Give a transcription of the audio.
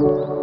Música